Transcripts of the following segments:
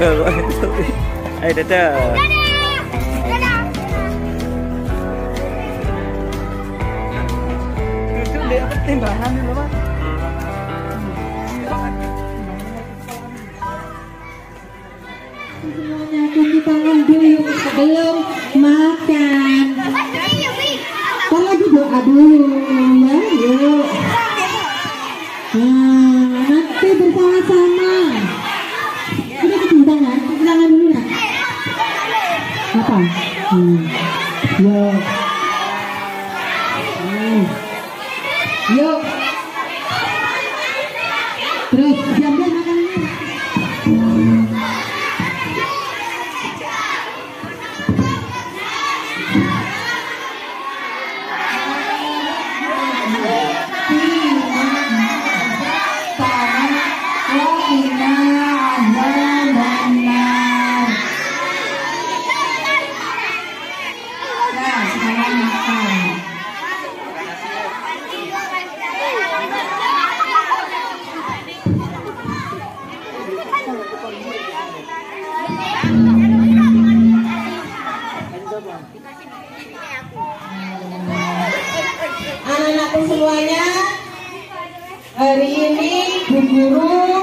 Ayo dadah. Duduk di timbangan itu, Mas. Semuanya cuci tangan dulu sebelum makan. Kan lagi doa dulu ya, yuk. Nah, Apa? Hmm. Yuk. Hmm. Yuk. Anak-anakku semuanya, hari ini Bu Guru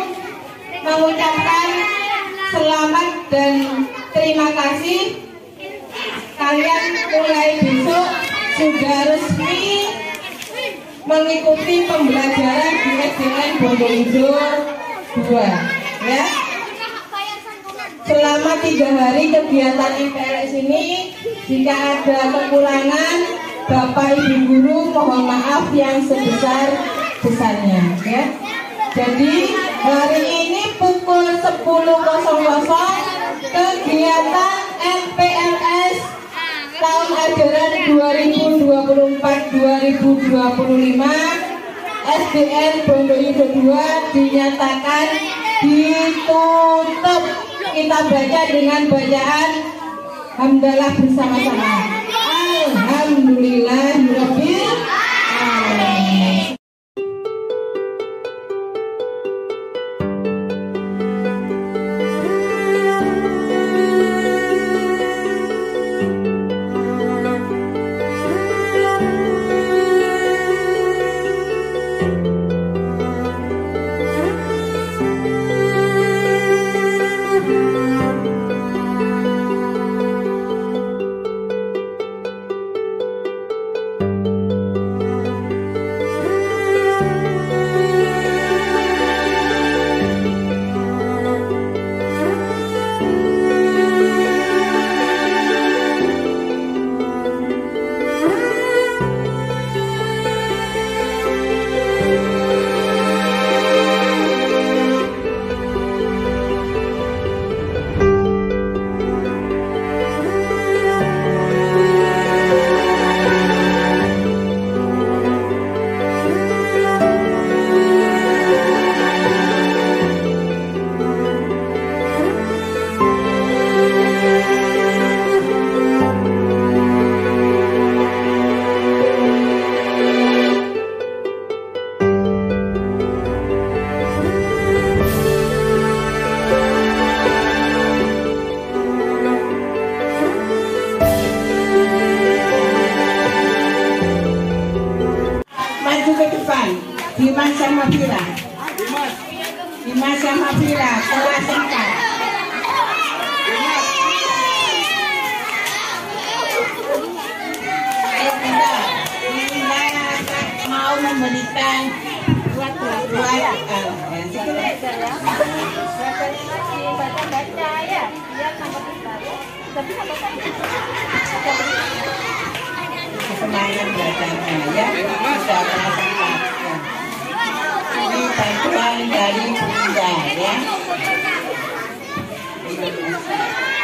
mengucapkan selamat dan terima kasih. Kalian mulai besok sudah resmi mengikuti pembelajaran di SDN Bondowoso 2 ya selama tiga hari kegiatan MPLS ini jika ada kekurangan Bapak Ibu Guru mohon maaf yang sebesar besarnya ya jadi hari ini pukul 10.00 kegiatan MPLS tahun ajaran 2024-2025 SDN Bondowoso 2 dinyatakan ditutup. Kita baca dengan bacaan hamdalah bersama-sama. depan Dimas sama Fira Dimas sama Fira kelas 4 mau memberikan buat buat baca baca ya biar tapi tambah saya kemarin bacanya ya 要火锅儿